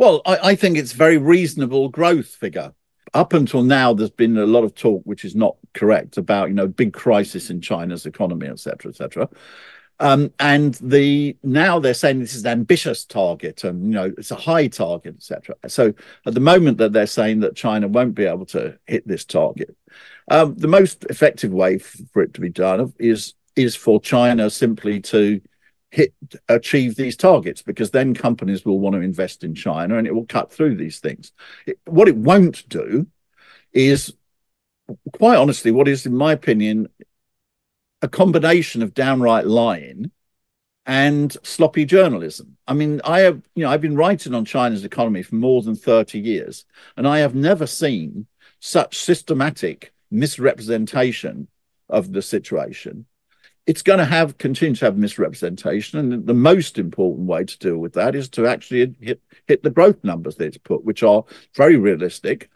Well, I, I think it's very reasonable growth figure. Up until now, there's been a lot of talk, which is not correct, about you know big crisis in China's economy, etc., etc. Um, and the now they're saying this is an ambitious target and you know it's a high target, etc. So at the moment that they're saying that China won't be able to hit this target, um, the most effective way for it to be done is is for China simply to hit achieve these targets because then companies will want to invest in China and it will cut through these things. It, what it won't do is quite honestly what is in my opinion a combination of downright lying and sloppy journalism. I mean, I have, you know, I've been writing on China's economy for more than 30 years, and I have never seen such systematic misrepresentation of the situation. It's going to have continue to have misrepresentation, and the most important way to deal with that is to actually hit hit the growth numbers that it's put, which are very realistic